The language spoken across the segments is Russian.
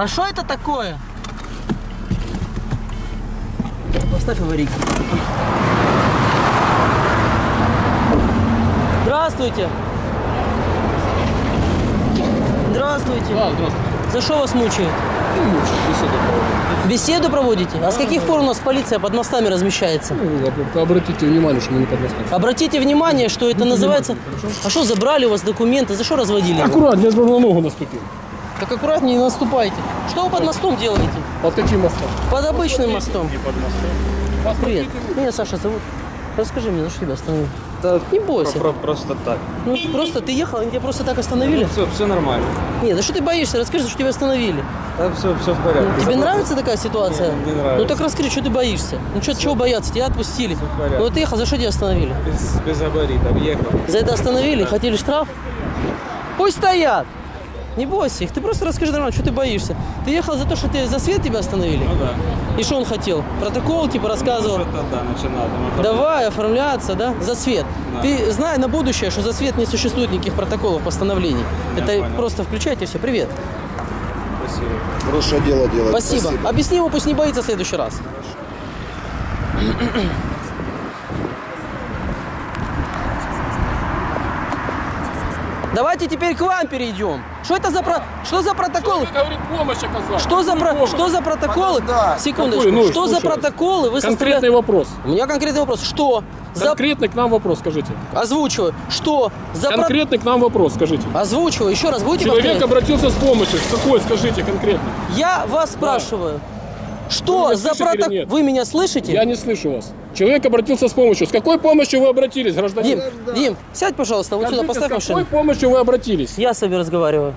А что это такое? Поставь аварийки. Здравствуйте. Здравствуйте. Да, здравствуйте. За что вас мучают? Ну, беседу проводим. Беседу проводите? А с каких пор у нас полиция под мостами размещается? Ну, об- обратите внимание, что мы не под мостом. Обратите внимание, что это называется... А что забрали у вас документы? За что разводили? Аккуратно, я же на ногу наступил. Так аккуратнее не наступайте. Что вы под мостом делаете? Под каким мостом? Под обычным мостом. Не под мостом. Привет. Меня Саша зовут. Расскажи мне, за что тебя остановили? Да, Не бойся. про- просто так. Ну, просто ты ехал, они тебя просто так остановили? Все, все нормально. Нет, да что ты боишься? Расскажи, за что тебя остановили. Да, все, все в порядке. Тебе Запрос- нравится такая ситуация? Не, не нравится. Ну так расскажи, что ты боишься? Ну что, чего бояться? Тебя отпустили. в порядке. Ну вот ты ехал, за что тебя остановили? Без, без габаритов ехал. За это остановили? Хотели штраф? Пусть стоят. Не бойся их, ты просто расскажи нормально, что ты боишься. Ты ехал за то, что ты за свет тебя остановили? Ну да. И что он хотел? Протокол типа рассказывал? Что-то да, начинал. там. Давай оформляться, да, за свет. Да. Ты знай на будущее, что за свет не существует никаких протоколов, постановлений. Я Это понял. просто включайте все. Привет. Спасибо. Хорошее дело делать. Спасибо. Объясни ему, пусть не боится в следующий раз. Давайте теперь к вам перейдем. Что это за про... что за протоколы? Человек говорит, помощь оказать. Что за про... что за протоколы? Секундочку. Какой? Ну, что за слушаю. протоколы вы Конкретный составляете? вопрос. У меня конкретный вопрос. Что за Конкретный к нам вопрос, скажите. озвучиваю? Что за про... Конкретный к нам вопрос, скажите. Озвучиваю. Еще раз будете Человек повторять? обратился с помощью. Какой, скажите конкретно? Я вас спрашиваю. Вы Что за протокол? Вы меня слышите? Я не слышу вас. Человек обратился с помощью. С какой помощью вы обратились, гражданин? Дим, Дим, сядь, пожалуйста, вот сюда Скажите, поставь с какой машину. помощью вы обратились? Я с собой разговариваю.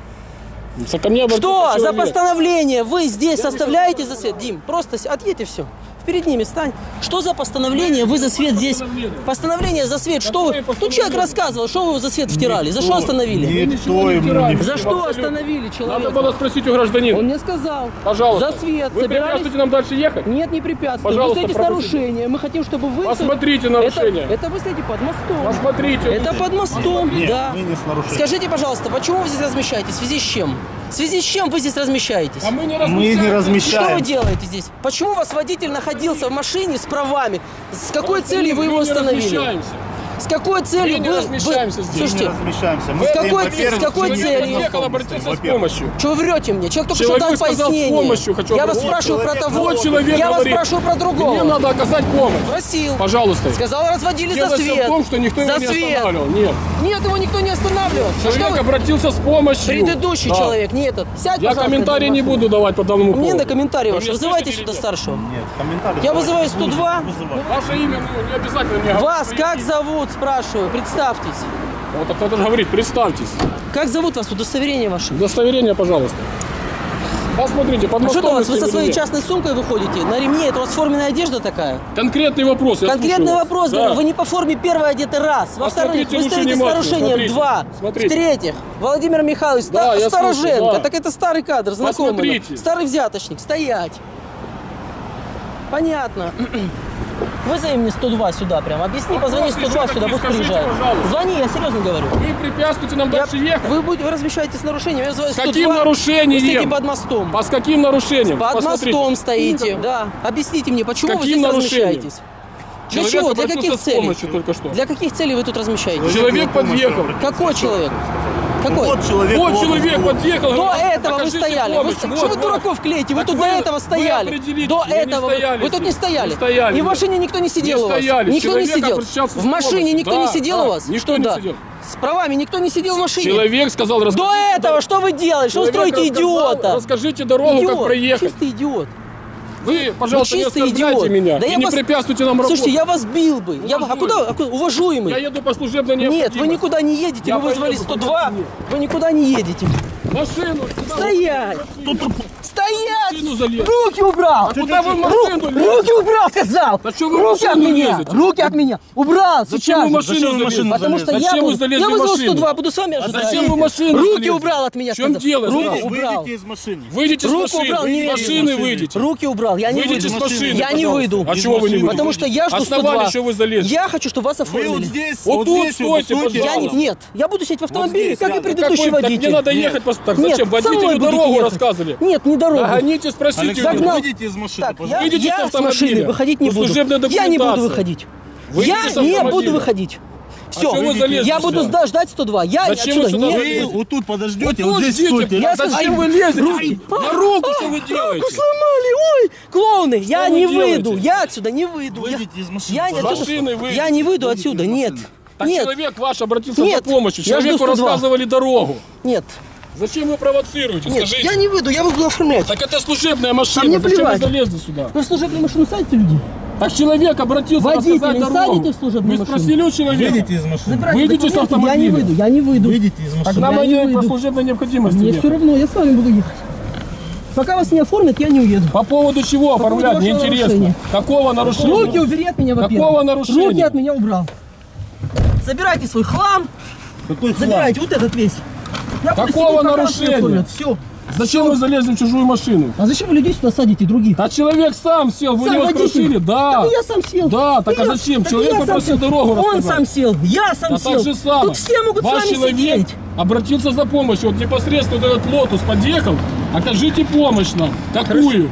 Ко мне обратился Что за человек. постановление вы здесь составляете за свет? Дим, просто с- отъедь и все. Перед ними стань. Что за постановление вы за свет здесь? постановление? За свет. Что вы? Тут человек рассказывал, что вы его за свет втирали. За что остановили? Никто ему не... За что остановили Надо человека? было спросить у гражданина. Он мне сказал. Пожалуйста. За свет. Вы Собирались? препятствуете нам дальше ехать? Нет, не препятствую. Пожалуйста, вы стоите с пропустите. нарушением. Мы хотим, чтобы вы... Посмотрите нарушение. это вы стоите под мостом. Посмотрите. Это под мостом, да. мы не с нарушением. Скажите, пожалуйста, почему вы здесь размещаетесь? В связи с чем? В связи с чем вы здесь размещаетесь? А мы не Мы не размещаемся. размещаем. Что вы делаете здесь? Почему у вас водитель находился в машине с правами? С какой целью вы его Мы не остановили? С какой целью Мы не вы... размещаемся вы... здесь. Мы не Слушайте, размещаемся. Мы С какой с какой человек целью? обратился стоит, с помощью. что вы врете мне? Человек только что Человек дал сказал, с пояснение. помощью хочу Я вас спрашиваю про Человек- того. Вот человек Я вас говорит. спрашиваю про другого. Мне надо оказать помощь. Просил. Пожалуйста. Сказал, разводили Дело за свет. в том, что никто за его не свет. останавливал. Нет. Нет, его никто не останавливал. А что Человек вы- обратился с помощью. Предыдущий Да. человек, не этот. Сядь, Я комментарий не буду давать по данному поводу. Мне на комментарий Вы ваш. Вызывайте сюда старшего. Нет, комментарий. Я вызываю будем 102. вызывать. Ваше имя ну, не обязательно мне Вас как зовут, спрашиваю, представьтесь. Вот так надо же говорить, представьтесь. Как зовут вас, удостоверение ваше? Удостоверение, пожалуйста. Посмотрите, под А что у вас, вы со своей нет. частной сумкой выходите? На ремне, это у вас форменная одежда такая? Конкретный вопрос. Конкретный вопрос, Да. говорю, вы не по форме первый одеты раз. Во-вторых, Посмотрите вы лучше стоите с нарушением смотрите, два. смотрите. В-третьих, Владимир Михайлович Да, Ста- я слушаю, Староженко. да. Так это старый кадр, знакомый. Посмотрите. Старый взяточник. Стоять. Понятно. Вызови мне 102 сюда прям. Объясни, позвони Вопросы 102 еще сюда, пусть приезжает. пожалуйста. Звони, я серьезно говорю. Вы препятствуете нам Я- дальше ехать. Вы, будете, вы размещаетесь с нарушением, я С 102. каким Вы нарушением? стоите под мостом. По с каким нарушением? Под Посмотрите. мостом стоите. Да. Объясните мне, почему вы каким здесь нарушением? размещаетесь? Для Человек чего? Для каких целей? только что. Для каких целей вы тут размещаетесь? Человек подъехал. Какой человек? Какой? Вот человек. Вот человек подъехал. До говорит, этого вы «Окажите стояли. Вы помощь». сто- Вот, Что вы вот. дураков клеите? Вы Так тут вы- до этого вы стояли. До вы не этого вы- стояли вы тут не стояли. Не стояли, И в машине никто не сидел Не у вас. стояли. Никто не Человек сидел. обращался с В машине никто Да, не сидел да. у вас. Никто Что не да? сидел. С правами никто не сидел в машине. Человек сказал, До расскажите этого что вы делали? Что вы строите идиота? Расскажите дорогу, Идиот. как проехать. Чистый идиот. Вы, пожалуйста, Вы не чистый оскорбляйте идиот. меня. Да и я не вас- препятствуйте нам работать. Слушайте, я вас бил бы. Я... А куда? а куда? Уважуемый. Я еду по служебной Нет, необходимости. вы никуда не едете, Я вы вызвали поеду, 102, подожди. вы никуда не едете. Машину. Стоять! Машину залез. Руки убрал! Куда вы Ру- лезете? Руки убрал, сказал! Да что вы Руки от меня! лезете? Руки от меня! Убрал Зачем сейчас вы машину Зачем вы машину Потому что Зачем я, вы буду- залезли я в вызвал машину? 102, буду с вами ожидать. зачем вы машину Руки залезли? убрал от меня, В чем сказал. дело? Руки убрал. Выйдите из машины. Выйдите Руку с машины. убрал, не Из машины выйдите. Руки убрал, я не Выйдите выйду. с машины, Я не выйду. А чего вы не выйдете? Потому что я жду Основание, 102. что вы залезли. Я хочу, чтобы вас Вы оформили. вот здесь, Вот тут стойте, Я нет, я буду сидеть в автомобиле, как и предыдущий Какой- так водитель. мне надо ехать. пос- Так зачем? Водителю дорогу рассказывали. Нет, не дорогу. Догоните, спросите. у Загнал. него. Выйдите из машины, Так, пожалуйста. я, Выйдите я с с автомобиля. машины выходить не Ну, буду. служебная Я не буду документация. выходить. Выйдите Я не автомобиля. буду выходить. Все, чего вы залезли я сюда? буду ждать, ждать 102. Я Зачем отсюда вы сюда не... Вы вот тут подождете, Вот вот здесь стойте. Я а зачем скажу- вы лезете? Руки. Дорогу что вы делаете? Руку сломали, ой, клоуны, я вы не делаете? выйду, я отсюда не выйду. Выйдите я, из машины, я, не пожалуйста. отсюда- Машины выйдите. я не выйду отсюда, нет. Так Нет, человек ваш обратился Нет, за помощью. я жду Человеку 102. рассказывали дорогу. нет, Зачем вы провоцируете? нет, Скажите. я не выйду, я буду оформлять. Так это служебная машина. А мне Зачем плевать. вы залезли сюда? Вы в служебную машину садите людей? Так человек обратился Водителя рассказать дорогу. садите в служебную Вы машину? спросили у человека? Выйдите из машины. Забирайте Выйдите с автомобиля. Я не выйду, я не выйду. Выйдите из Так машины. нам Я они не по выйду. служебной необходимости. Мне ехать. все равно, я с вами буду ехать. Пока вас не оформят, я не уеду. По поводу чего поводу оформлять? вашего Неинтересно. нарушения. Какого нарушения? Руки убери от меня, во-первых. Какого нарушения? Руки от меня убрал. Забирайте свой хлам, Какой хлам? забирайте вот этот весь. Я Какого нарушения? Все. Зачем вы залезли в чужую машину? А зачем вы людей сюда садите, других? А человек сам сел, вы Сам его водитель. спросили? Да. Так я сам сел. Да, так а И я- зачем? так Человек попросил дорогу Он рассказать. сам сел, я сам А сел. так же самое. Тут все могут Ваш с вами человек сидеть. обратился за помощью. Вот непосредственно вот этот лотус подъехал. Окажите помощь нам. Какую?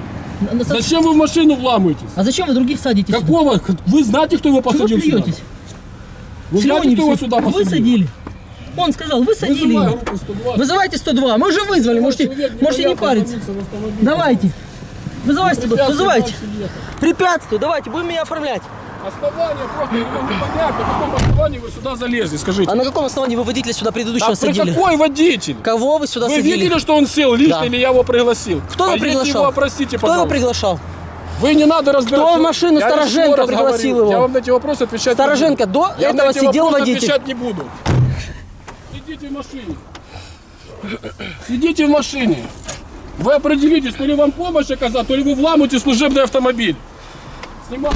На- Зачем вы в машину вламываетесь? А зачем вы других садите сюда? Какого? Вы знаете, кто его Чего вы посадил сюда? Вы знаете, кто его все? сюда Вы посадил? садили. Он сказал, вы садили его. группу 102. Вызывайте 102. Мы уже вызвали, можете, Человек можете не непонятно париться. Давайте. Вызывайте 102, Препятствует вызывайте. Препятствие, давайте, будем меня оформлять. Основание просто не могу понять, на каком основании вы сюда залезли, скажите. А на каком основании вы водителя сюда предыдущего А садили? какой водитель? Кого вы сюда Вы садили? видели, что он сел лично Да. или я его пригласил? Кто его приглашал? его опросите, Кто его пожалуйста. приглашал? Вы не надо разбираться. Кто в машину Я Стороженко пригласил говорю, его? Я вам на эти вопросы отвечать Стороженко, не буду. до Я этого сидел водитель. отвечать не буду. Сидите в машине. Сидите в машине. Вы определитесь, то ли вам помощь оказать, то ли вы вламываете служебный автомобиль. Снимай.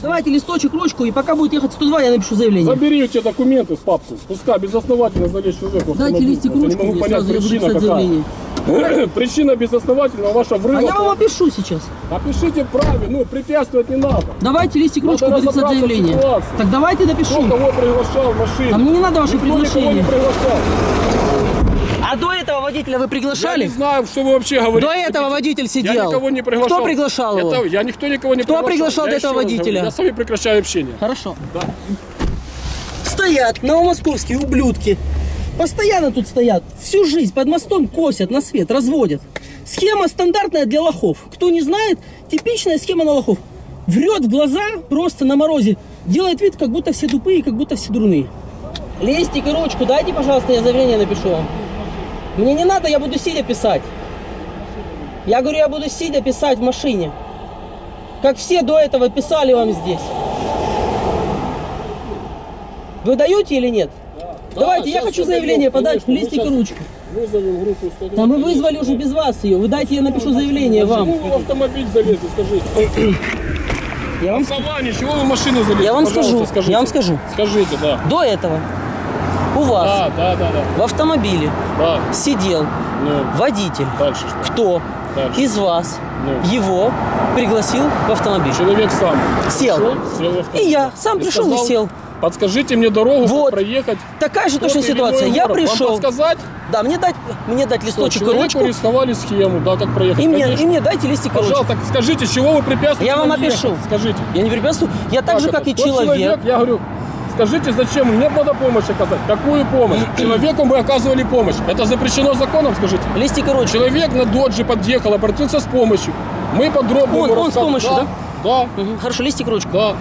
Давайте листочек, ручку, и пока будет ехать 102, я напишу заявление. Забери у тебя документы в папку. Пускай безосновательно залезть человек в Дайте листик, ручку, могу я понять, сразу я буду писать какая. заявление. Причина безосновательного ваша врыва. А я вам опишу сейчас. Опишите праве, ну препятствовать не надо. Давайте листик, Надо ручку, буду писать заявление. Так давайте Кто напишу. кого приглашал в машину? А мне не надо ваше Никто никого не приглашение. приглашал. А до этого водителя вы Я приглашали? не знаю, что вы вообще говорите. До этого водитель Я сидел. никого не приглашал. Кто приглашал его? Это- я никто никого не Кто приглашал. приглашал Я до этого водителя? говорю, Я с вами прекращаю общение. Хорошо. Да. Стоят новомосковские ублюдки. Постоянно тут стоят. Всю жизнь под мостом косят на свет, разводят. Схема стандартная для лохов. Кто не знает, типичная схема на лохов. Врет в глаза просто на морозе. Делает вид, как будто все тупые, как будто все дурные. Листик и ручку дайте, пожалуйста, я заявление напишу вам. Мне не надо, я буду сидя писать. Я говорю, я буду сидя писать в машине. Как все до этого писали вам здесь. Вы даете или нет? Давайте, я хочу заявление подать, листик и ручку. Вызовем группу 102. Да мы вызвали уже без вас ее. Вы дайте, я напишу заявление вам. Почему вы в автомобиль залезли, скажите? Я вам, Основание, чего вы в машину залезли? я вам скажу, скажите. я вам скажу. Скажите, да. До этого у вас Да, да, да, да. в автомобиле Да. сидел Ну, водитель. дальше что? Кто Дальше. из вас Ну. его пригласил в автомобиль? Человек сам. Сел. Пришел, сел в автомобиль. И я сам пришел и сказал, сел. Подскажите мне дорогу, Вот. как проехать. Такая же или ситуация. Я город. Вам пришел. подсказать? Да, мне дать, мне дать Что, листочек и человеку ручку. рисовали схему, да, как проехать. И мне, Конечно. и мне дайте листик и ручку. Пожалуйста, так скажите, чего вы препятствуете Я вам напишу. ехать? Скажите. Я не препятствую. Я так же, это? как и Тот человек. Я говорю, скажите, зачем мне надо помощь оказать? Какую помощь? Человеку мы оказывали помощь. Это запрещено законом, скажите? Листик и ручку. Человек на додже подъехал, обратился с помощью. Мы подробно Он- он с помощью, да? Да, Мгм, Хорошо, листик и ручку. да.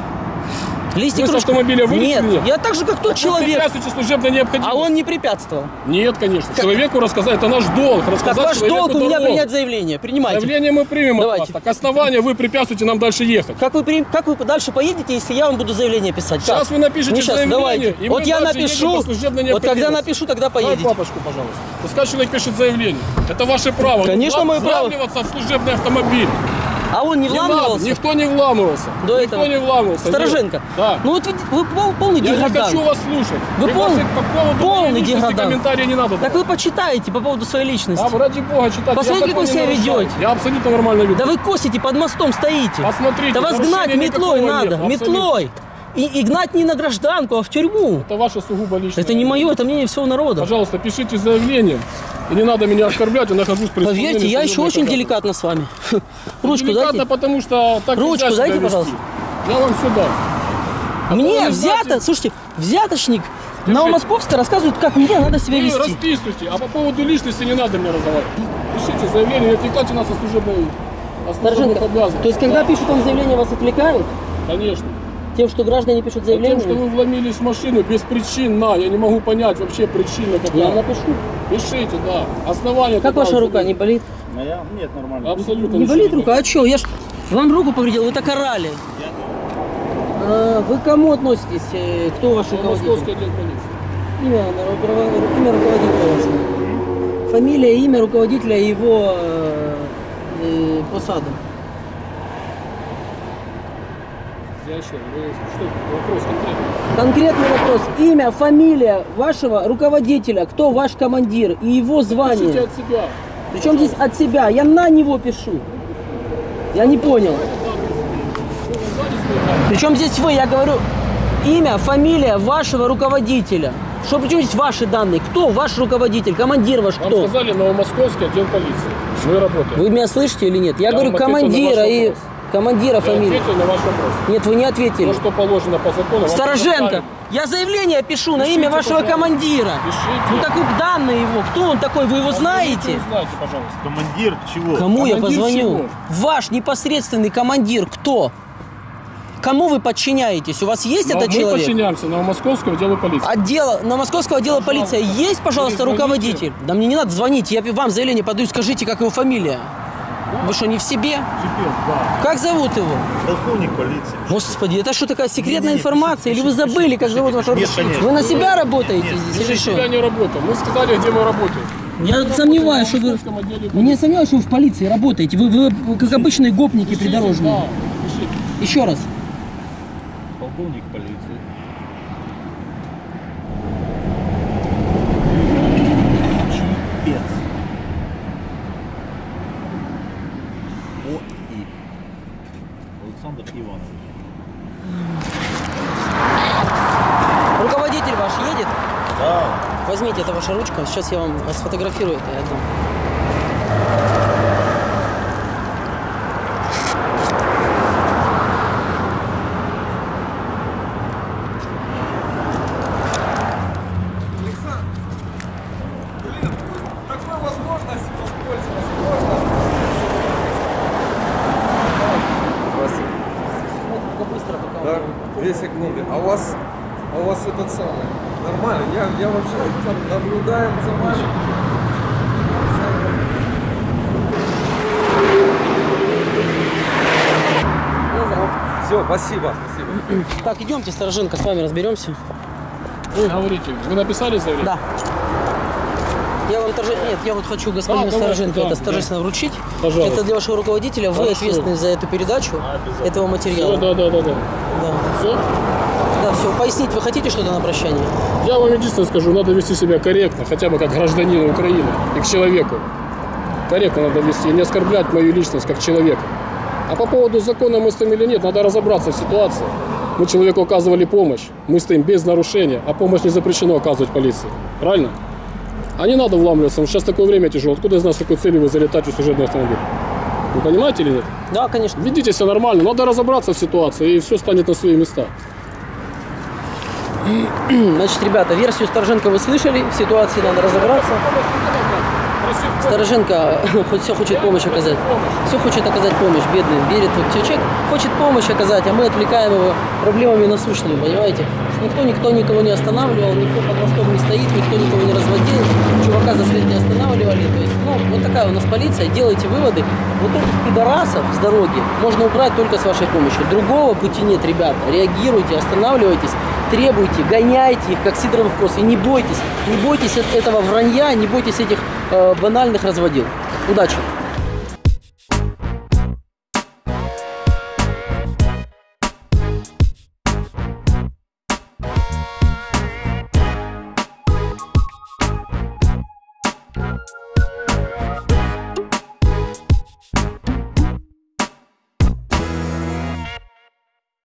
Листик Вы с автомобиля вылезли Нет, мне? я так же, как тот Вы человек. препятствуете служебной необходимости. А он не препятствовал. Нет, конечно. Человеку рассказать, это наш долг. Как Рассказать ваш человеку долг у меня дорогу. принять заявление. Принимайте. Заявление мы примем Давайте. от вас. Так основания вы препятствуете нам дальше ехать. Как вы, при- как вы дальше поедете, если я вам буду заявление писать? Как? Сейчас вы напишите сейчас, заявление, давайте. и вот я напишу. Вот когда напишу, тогда Дай поедете. папочку, пожалуйста. Пускай человек пишет заявление. Это ваше право. Конечно, мое право. В служебный автомобиль. А он не Не вламывался? никто не вламывался. До никто этого. не вламывался. Стороженко. Нет. Да. Ну вот вы, вы пол- полный Я не деградант. хочу вас слушать. Вы пол- по поводу полный деградант. комментарии не надо. Так давать. вы почитаете по поводу своей личности. А, ради бога, читать. Посмотрите, Я как вы не себя ведете. Я абсолютно нормально веду. Да вы косите, под мостом стоите. Посмотрите, Да вас гнать метлой надо. нет, метлой. И, и гнать не на гражданку, а в тюрьму. Это ваше сугубо личное. Это не мое, это мнение всего народа. Пожалуйста, пишите заявление. И не надо меня оскорблять, я нахожусь при Поверьте, я еще очень обязанности. деликатно с вами. Ручку Деликатно, дайте. потому что так Ручку дайте, вести. пожалуйста. Я вам сюда. Мне вы не взято, знаете- слушайте, взяточник Новомосковска рассказывает, как мне надо себя Вы вести. расписывайте, а по поводу личности не надо мне разговаривать. Пишите заявление, не отвлекайте нас от служебной от служебных обязанностей. то есть, когда пишут вам заявление, вас отвлекают? Конечно. Тем, что граждане пишут А Тем, заявление? что вы вломились в машину без причин, на, я не могу понять вообще причина какая. Я напишу. Пишите, да. Основание Как ваша рука, не болит? Моя? Нет, нормально. Абсолютно Не болит рука? А что? Я ж вам руку повредил, вы так орали. А, Вы к кому относитесь? Э, Кто ваш Я руководитель? Московский отдел полиции. Имя, руково- имя руководителя вашего. Фамилия, имя руководителя и его э, э, вы что, вопрос конкретный. Конкретный вопрос. Имя, фамилия вашего руководителя, кто ваш командир и его Пишите звание. от себя. Причем здесь от себя. Я на него пишу. Я не понял. Причем здесь вы, я говорю, имя, фамилия вашего руководителя. Что причем здесь ваши данные? Кто ваш руководитель? Командир ваш Вам кто? сказали Новомосковский отдел полиции. Мы работаем. Вы меня слышите или нет? Я, Я говорю вам командира и вопрос. Командира Я фамилии. ответил на ваш вопрос. Нет, вы не ответили. То, что положено по закону. Стороженко, я заявление пишу на Пишите, имя вашего пожалуйста. командира. Пишите. Ну так вот данные его. Кто он такой? Вы его знаете? Знаете, пожалуйста. Командир чего? Кому я Командир позвоню? чего? Ваш непосредственный командир кто? Кому вы подчиняетесь? У вас есть Но этот мы человек? подчиняемся Новомосковскому отделу полиции. Отдела, на московского отдела полиции есть, пожалуйста, руководитель? Да мне не надо звонить, я вам заявление подаю, скажите, как его фамилия. Вы что, не в себе? Да. Как зовут его? Полковник полиции. Господи, это что такая секретная Не-не-не, информация? Или вы забыли, как зовут вашего. Нет, конечно. Вы на себя работаете Нет, здесь Мы или что? не работаем. Мы сказали, где мы работаем. Я сомневаюсь, что вы... Мне сомневаюсь, что вы в полиции работаете. Вы, вы как обычные гопники Пишите, придорожные. да, пишите. Еще раз. Полковник полиции. Чипец. О.И. Александр Иванович. Руководитель ваш едет? Да. Возьмите, это ваша ручка. Сейчас я вам сфотографирую это, я думаю. Такой возможности воспользоваться можно. Здравствуйте. Только быстро пока. Да, две секунды. А у вас, а у вас этот самый, нормально? Я, я вообще там наблюдаем за вами. Назад. Все, спасибо, спасибо. Так, идемте, Стороженко, с вами разберемся. Говорите, вы написали заявление? Да. Я вам торже... Нет, я вот хочу господину Да, Стороженко да, это торжественно вручить. Пожалуйста. Это для вашего руководителя. Вы Хорошо. ответственны за эту передачу этого материала. Все, да, да, да, да. Да. Все? Да, все. Пояснить вы хотите что-то на прощание? Я вам единственное скажу, надо вести себя корректно, хотя бы как гражданин Украины и к человеку. Корректно надо вести, и не оскорблять мою личность как человека. А по поводу закона мы стоим или нет, надо разобраться в ситуации. Мы человеку оказывали помощь, мы стоим без нарушения, а помощь не запрещено оказывать полиции. Правильно? А не надо вламываться, ну, сейчас такое время тяжелое. Откуда я знаю, с какой целью вы залетаете в служебный автомобиль? Вы понимаете или нет? Да, конечно. Ведите себя нормально, надо разобраться в ситуации, и все станет на свои места. Значит, ребята, версию Стороженко вы слышали. В ситуации надо разобраться. Стороженко хоть все хочет помощь оказать. Все хочет оказать помощь, бедный. Верит, вот человек хочет помощь оказать, а мы отвлекаем его проблемами насущными, понимаете? Никто никто никого не останавливал, никто под мостом не стоит, никто никого не разводил, чувака за след не останавливали. То есть, ну, вот такая у нас полиция, делайте выводы. Вот этих пидорасов с дороги можно убрать только с вашей помощью. Другого пути нет, ребята. Реагируйте, останавливайтесь, требуйте, гоняйте их, как сидоровых коз. И не бойтесь, не бойтесь этого вранья, не бойтесь этих э, банальных разводил. Удачи!